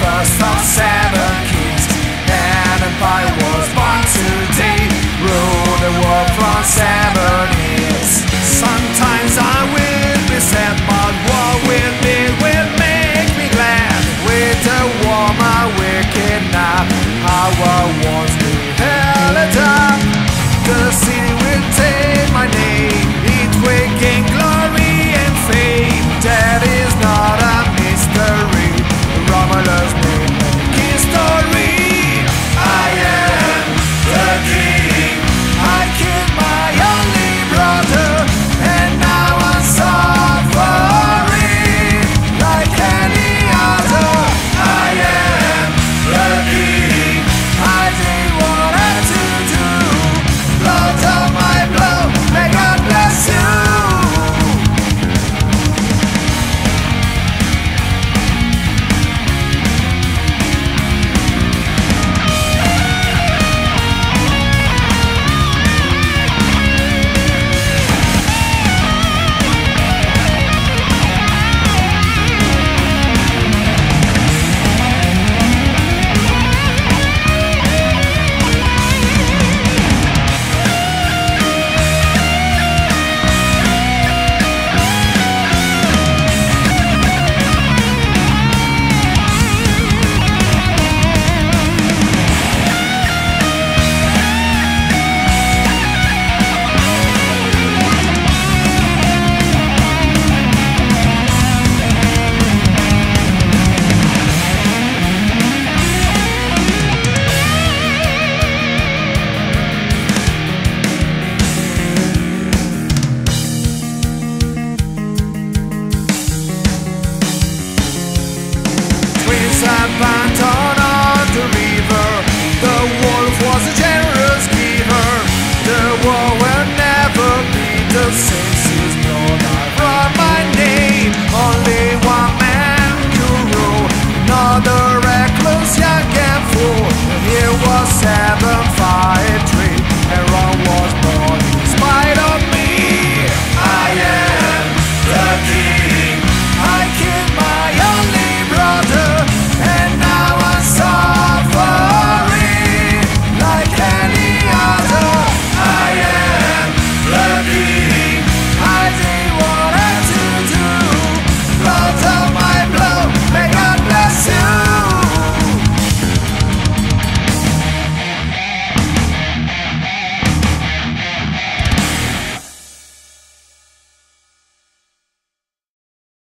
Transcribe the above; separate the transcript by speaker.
Speaker 1: first of seven kings, and by one.